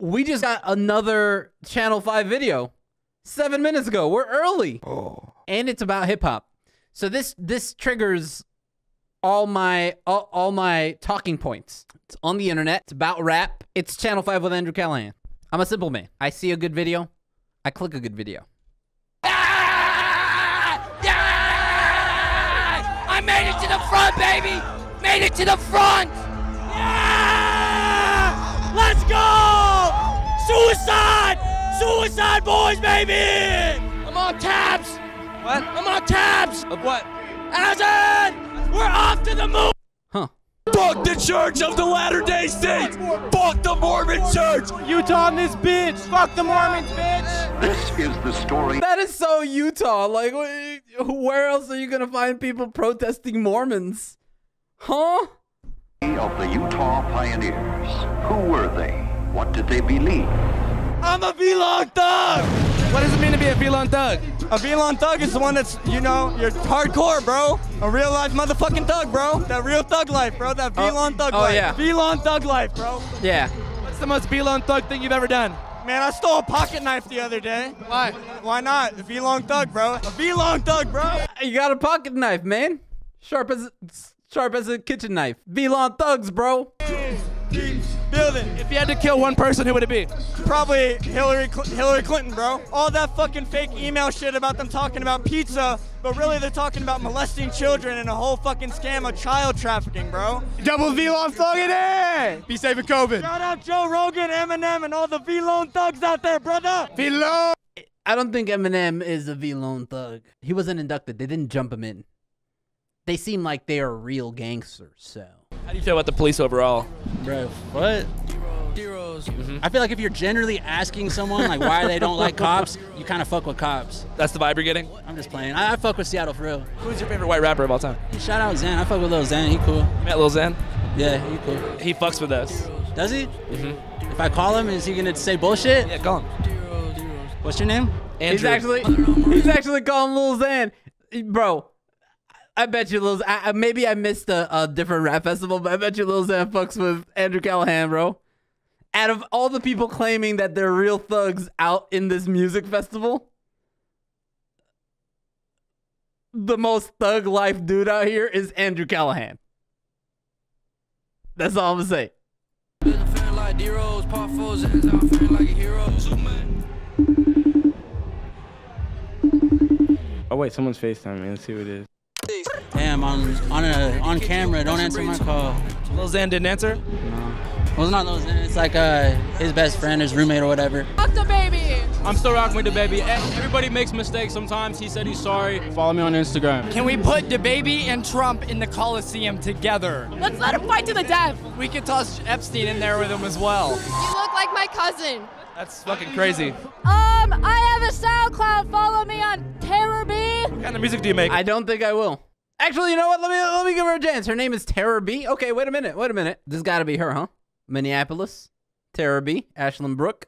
We just got another Channel 5 video seven minutes ago. We're early. Oh. And it's about hip hop. So this this triggers all my all, all my talking points. It's on the internet. It's about rap. It's Channel 5 with Andrew Callaghan. I'm a simple man. I see a good video. I click a good video. I made it to the front, baby! Made it to the front! Yeah! Let's go! Suicide! Suicide boys, baby! I'm on tabs! What? I'm on tabs! Of what? Azan! We're off to the moon! Huh. Fuck the Church of the Latter Day Saints! Fuck the Mormon Church! Utah on this bitch. Fuck the Mormons, bitch. This is the story That is so Utah. Like, where else are you gonna find people protesting Mormons? Huh? of the Utah pioneers. Who were they? What did they believe? I'm a V-Lone thug! What does it mean to be a V-Lone thug? A V-Lone thug is the one that's, you know, you're hardcore, bro. A real life motherfucking thug, bro. That real thug life, bro. That oh, V-Lone thug oh, life. yeah. V-Lone thug life, bro. Yeah. What's the most V-Lone thug thing you've ever done? Man, I stole a pocket knife the other day. Why? Why not? A V-Lone thug, bro. A V-Lone thug, bro. You got a pocket knife, man. Sharp as sharp as a kitchen knife. V-Lone thugs, bro. Building. If you had to kill one person, who would it be? Probably Hillary Cl- Hillary Clinton, bro. All that fucking fake email shit about them talking about pizza, but really they're talking about molesting children and a whole fucking scam of child trafficking, bro. Double V long thug in there. Be safe with COVID. Shout out Joe Rogan, Eminem, and all the V-Lone thugs out there, brother. V long. I don't think Eminem is a V-Lone thug. He wasn't inducted. They didn't jump him in. They seem like they are real gangsters, so. How do you feel about the police overall? Bro, what? Heroes. I feel like if you're generally asking someone like why they don't like cops, you kind of fuck with cops. That's the vibe you're getting. I'm just playing. I, I fuck with Seattle for real. Who's your favorite white rapper of all time? Shout out Xan. I fuck with Lil Xan. He cool. You met Lil Xan? Yeah, he cool. He fucks with us. Does he? Mm-hmm. If I call him, is he gonna say bullshit? Yeah, call him. What's your name? Andrew. He's actually he's actually calling Lil Xan. Bro, I bet you Lil I, maybe I missed a, a different rap festival, but I bet you Lil Xan fucks with Andrew Callaghan, bro. Out of all the people claiming that they're real thugs out in this music festival, the most thug life dude out here is Andrew Callaghan. That's all I'm gonna say. Oh wait, someone's FaceTime me. Let's see what it is. Damn, on on a on camera. Don't answer my call. Lil Xan didn't answer? No. Well, it's not Lil Xan. It's like uh his best friend, his roommate or whatever. Fuck DaBaby! I'm still rocking with DaBaby. Everybody makes mistakes sometimes. He said he's sorry. Follow me on Instagram. Can we put DaBaby and Trump in the Coliseum together? Let's let him fight to the death! We could toss Epstein in there with him as well. You look like my cousin. That's fucking crazy. Um, I have a SoundCloud. Follow me on Tara B. What kind of music do you make? I don't think I will. Actually, you know what? Let me let me give her a chance. Her name is Tara B. Okay, wait a minute. Wait a minute. This got to be her, huh? Minneapolis, Tara B. Ashland Brook.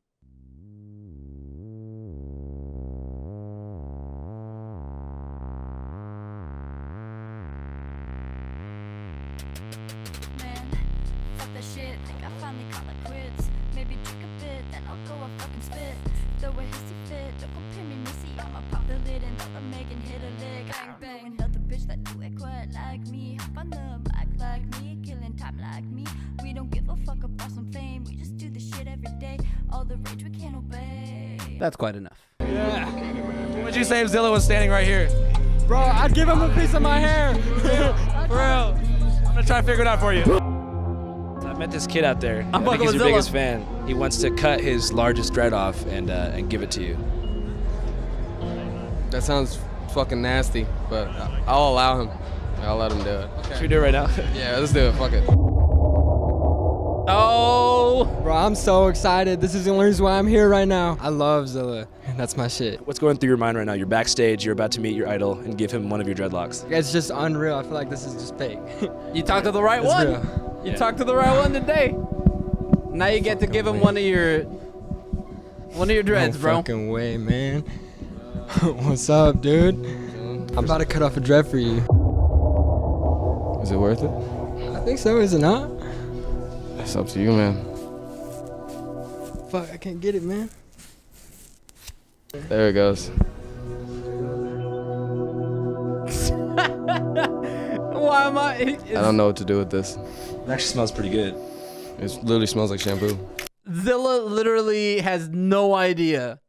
That's quite enough. Yeah. What'd you say if Zilla was standing right here? Bro, I'd give him a piece of my hair. For real. I'm gonna try to figure it out for you. I met this kid out there. I'm I think he's your biggest fan. He wants to cut his largest dread off and uh, and give it to you. That sounds fucking nasty, but I'll allow him. I'll let him do it. Should we do it right now? Yeah, let's do it. Fuck it. Oh, Bro, I'm so excited. This is the only reason why I'm here right now. I love Zilla. That's my shit. What's going through your mind right now? You're backstage. You're about to meet your idol and give him one of your dreadlocks. It's just unreal. I feel like this is just fake. you talked to the right It's one. real. You Yeah. talked to the right one today. Now you get to give him one of your one of your dreads, no bro. fucking way, man. What's up, dude? I'm about to cut off a dread for you. Is it worth it? I think so, is it not? It's up to you, man. Fuck, I can't get it, man. There it goes. Why am I? I don't know what to do with this. It actually smells pretty good. It literally smells like shampoo. Zilla literally has no idea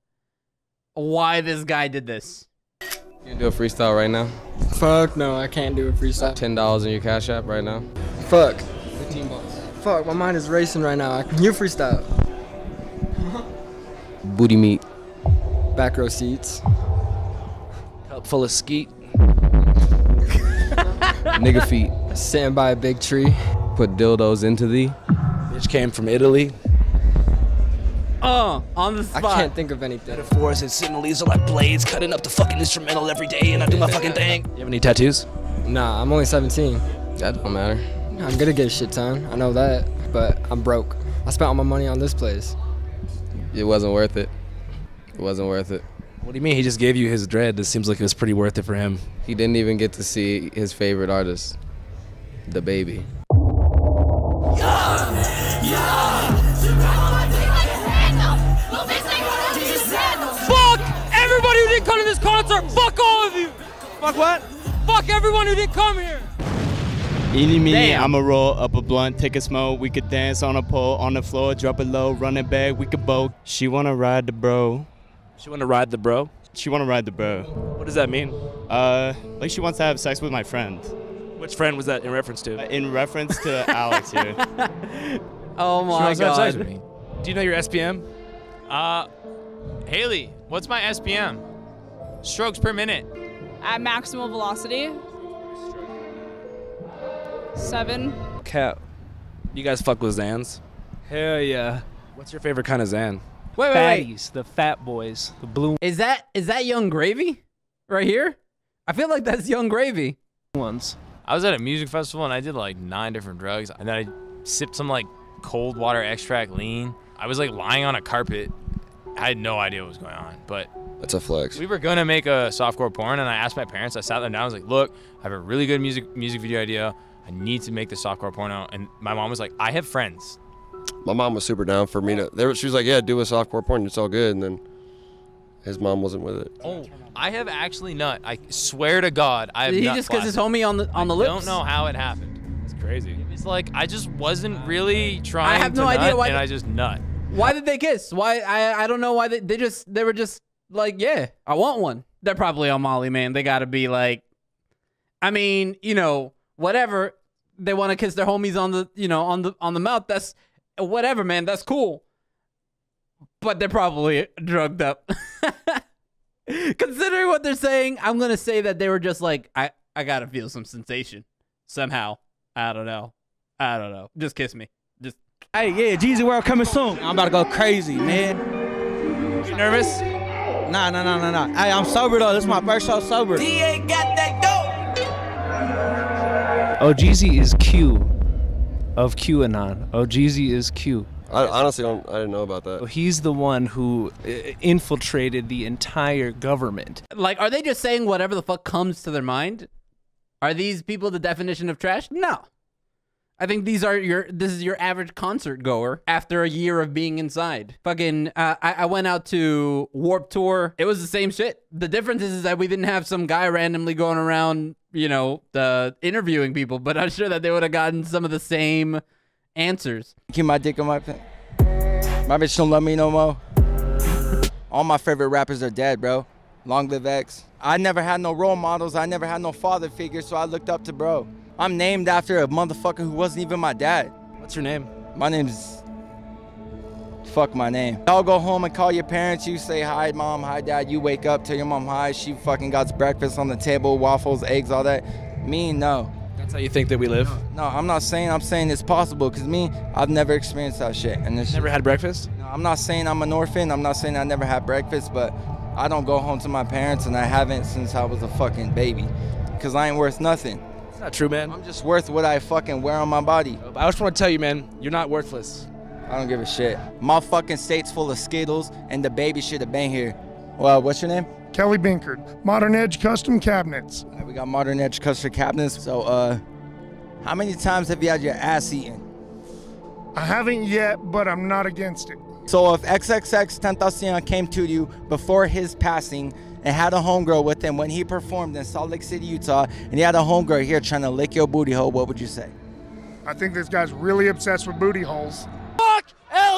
why this guy did this. Can you can do a freestyle right now. Fuck no, I can't do a freestyle. Ten dollars in your cash app right now. Fuck. 15 bucks. Fuck, my mind is racing right now. Can you freestyle. Booty meat. Back row seats. Cup full of skeet. Nigga feet. Sitting by a big tree. Put dildos into thee. Bitch came from Italy. Uh, on the spot. I can't think of anything. Metaphors and similes are like blades, cutting up the fucking instrumental every day, and I do my fucking thing. You have any tattoos? Nah, I'm only 17. That don't matter. I'm gonna get a shit ton. I know that, but I'm broke. I spent all my money on this place. It wasn't worth it. It wasn't worth it. What do you mean? He just gave you his dread. This seems like it was pretty worth it for him. He didn't even get to see his favorite artist, DaBaby. Fuck everybody who didn't come to this concert. Fuck all of you. Fuck what? Fuck everyone who didn't come here. Eeny me, I'ma roll up a blunt, take a smoke. We could dance on a pole, on the floor, drop it low, run it back. We could both. She wanna ride the bro. She want to ride the bro. She wanna ride the bro. What does that mean? Uh, like she wants to have sex with my friend. Which friend was that in reference to? Uh, In reference to Alex here. Oh She my wants to have sex god. with me. Do you know your SPM? Uh, Haley, what's my SPM? Strokes per minute. At maximal velocity. Seven. Cap. You guys fuck with Zans? Hell yeah. What's your favorite kind of Zan? Wait, wait, wait. Fatties, the fat boys, the blue Is that is that Yung Gravy right here? I feel like that's Yung Gravy. ones. I was at a music festival and I did like nine different drugs, and then I sipped some like cold water extract lean. I was like lying on a carpet. I had no idea what was going on, but That's a flex. we were gonna make a softcore porn, and I asked my parents. I sat them down. I was like, "Look, I have a really good music music video idea. I need to make the softcore porno." And my mom was like, "I have friends. My mom was super down for me to. There, she was like, "Yeah, do a softcore porn. It's all good." And then his mom wasn't with it. Oh, I have actually not. I swear to God, I have Did he nut just kiss his homie on the on the I lips? don't know how it happened. It's crazy. It's like I just wasn't really trying. I have to no idea why and I just nut. Why did they kiss? Why I I don't know why they they just they were just like yeah I want one. They're probably on Molly man. They got to be like, I mean you know whatever they want to kiss their homies on the you know on the on the mouth. That's whatever man. That's cool. But they're probably drugged up. Considering what they're saying, I'm gonna say that they were just like I I gotta feel some sensation somehow. I don't know. I don't know. Just kiss me. Just Hey, yeah, Jeezy World coming soon. I'm about to go crazy, man. You nervous? Nah, nah, nah, nah, nah. Hey, I'm sober though. This is my first show sober. DA got that dope. Oh, Jeezy is Q of QAnon. Oh, Jeezy is Q. I honestly don't. I didn't know about that. He's the one who uh, infiltrated the entire government. like are they just saying whatever the fuck comes to their mind are these people the definition of trash no i think these are your this is your average concert goer after a year of being inside fucking uh, I, I went out to warp tour it was the same shit the difference is, is that we didn't have some guy randomly going around you know the interviewing people but i'm sure that they would have gotten some of the same answers Keep my dick on my pen. My bitch don't love me no more. All my favorite rappers are dead, bro. Long live X. I never had no role models. I never had no father figure, so I looked up to bro. I'm named after a motherfucker who wasn't even my dad. What's your name? My name's. Fuck my name. Y'all go home and call your parents. You say hi, mom, hi, dad. You wake up, tell your mom hi. She fucking got breakfast on the table, waffles, eggs, all that. Me, no. That's how you think that we live? No, I'm not saying I'm saying it's possible because me, I've never experienced that shit. And this Never had breakfast? No, I'm not saying I'm an orphan. I'm not saying I never had breakfast, but I don't go home to my parents and I haven't since I was a fucking baby. Because I ain't worth nothing. It's not true, man. I'm just worth what I fucking wear on my body. I just want to tell you, man, you're not worthless. I don't give a shit. My fucking state's full of Skittles and DaBaby should have been here. Well, what's your name? Kelly Binkard, Modern Edge Custom Cabinets. Alright, we got Modern Edge Custom cabinets. So, uh, how many times have you had your ass eaten? I haven't yet, but I'm not against it. So if XXXTentacion came to you before his passing and had a homegirl with him when he performed in Salt Lake City, Utah, and he had a homegirl here trying to lick your booty hole, what would you say? I think this guy's really obsessed with booty holes.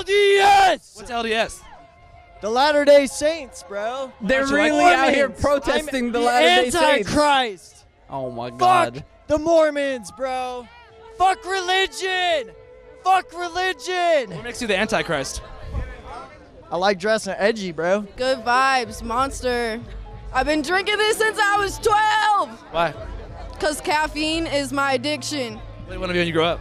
Fuck LDS! What's LDS? The Latter Day Saints, bro. They're Don't like really out here protesting I'm the Latter-day Saints. Antichrist. Oh my God. Fuck god. the Mormons, bro. Fuck religion. Fuck religion. What makes you the Antichrist? I like dressing edgy, bro. Good vibes, monster. I've been drinking this since I was 12. Why? Cause caffeine is my addiction. What do you want to be when you grow up?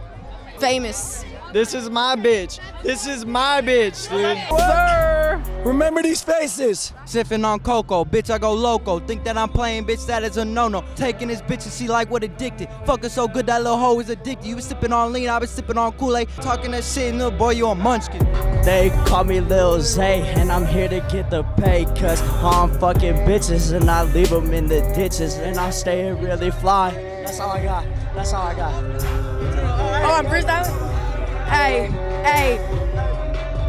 Famous. This is my bitch. This is my bitch, dude. Sir. Remember these faces. Sipping on cocoa, bitch, I go loco. Think that I'm playing, bitch, that is a no-no. Taking this bitch and she like what addicted. Fucking so good that little hoe is addicted. You was sipping on lean, I was sipping on Kool-Aid. Talking that shit, and little boy, you a munchkin. They call me Lil Zay, and I'm here to get the pay. Cause I'm fucking bitches, and I leave them in the ditches, and I stay really fly. That's all I got. That's all I got. Oh, I'm freestyling? Hey, hey.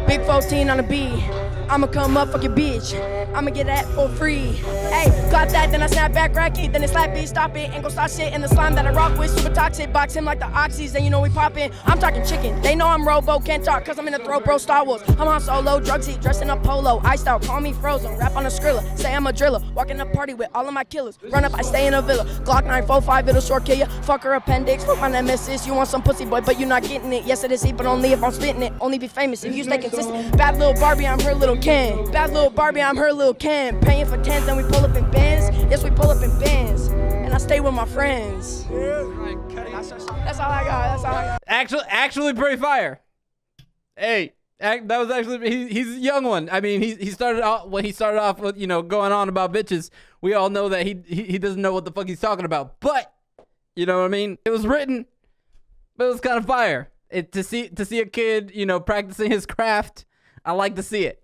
Big 14 on the B. I'ma come up, fuck your bitch. I'ma get that for free. Hey, got that, then I snap back racket, then it slap beat, stop it, ain't gon' stop shit. And the slime that I rock with, super toxic, box him like the oxys, and you know we poppin'. I'm talking chicken, they know I'm Robo, can't talk, cause I'm in the throw, bro, Star Wars. I'm on solo, drugs eat, dressed in a polo, iced out, call me frozen, rap on a skrilla, say I'm a driller, walk in the party with all of my killers. Run up, I stay in a villa, Glock 945, it'll short kill ya. Fuck her appendix, fuck my nemesis, you want some pussy boy, but you not getting it. Yes, it is he, but only if I'm spitting it, only be famous if you stay consistent. Bad little Barbie, I'm her little Ken. Bad little Barbie, I'm her little Ken. Paying for tens, then we pull up in bands. Yes, we pull up in bands. And I stay with my friends. That's all I got. That's all I got. Actually, actually, pretty fire. Hey, that was actually he, he's a young one. I mean, he he started off when he started off with you know going on about bitches. We all know that he he, he doesn't know what the fuck he's talking about. But you know what I mean. It was written, but it was kind of fire. It to see to see a kid you know practicing his craft. I like to see it.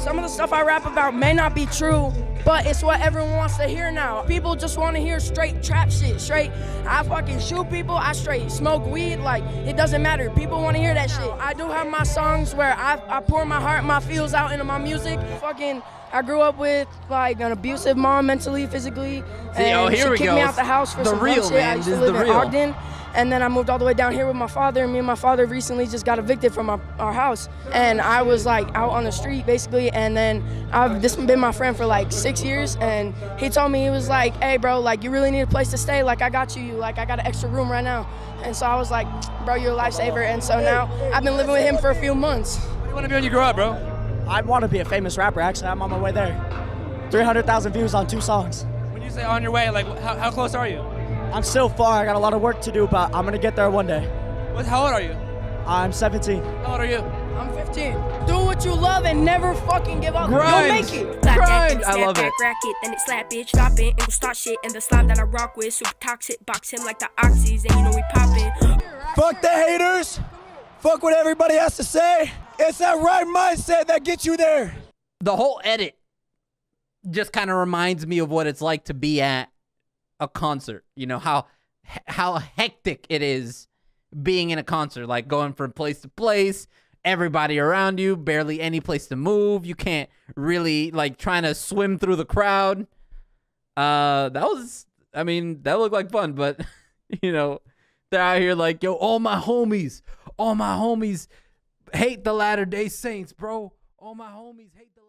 Some of the stuff I rap about may not be true, but it's what everyone wants to hear now. People just want to hear straight trap shit. Straight, I fucking shoot people. I straight smoke weed. Like it doesn't matter. People want to hear that shit. I do have my songs where I, I pour my heart, my feels out into my music. Fucking. I grew up with like an abusive mom, mentally, physically, See, oh, and oh, here she we kicked go. me out the house for The some real, shit. man. I used to This is live in real. Ogden, and then I moved all the way down here with my father. And me and my father recently just got evicted from our, our house, and I was like out on the street basically. And then I've this been my friend for like six years, and he told me he was like, "Hey, bro, like you really need a place to stay. Like I got you. Like I got an extra room right now." And so I was like, "Bro, you're a lifesaver." And so now I've been living with him for a few months. What do you want to be when you grow up, bro? I want to be a famous rapper. Actually, I'm on my way there. 300,000 views on two songs. When you say on your way, like how, how close are you? I'm still far. I got a lot of work to do, but I'm gonna get there one day. What, how old are you? I'm 17. How old are you? I'm 15. Do what you love and never fucking give up. Grind. You'll make it. Slap that, Grind. then I snap love back, it. Rack it, then it slap it, drop it, and go start shit. And the slime that I rock with, super toxic, box him like the oxys, and you know we poppin'. Fuck the haters. Fuck what everybody has to say. It's that right mindset that gets you there. the whole edit just kind of reminds me of what it's like to be at a concert. You know how how hectic it is being in a concert, like going from place to place, everybody around you, barely any place to move. You can't really like trying to swim through the crowd. Uh, that was, I mean, that looked like fun, but you know, they're out here like, yo, all my homies, all my homies hate the Latter Day Saints, bro. All my homies hate the.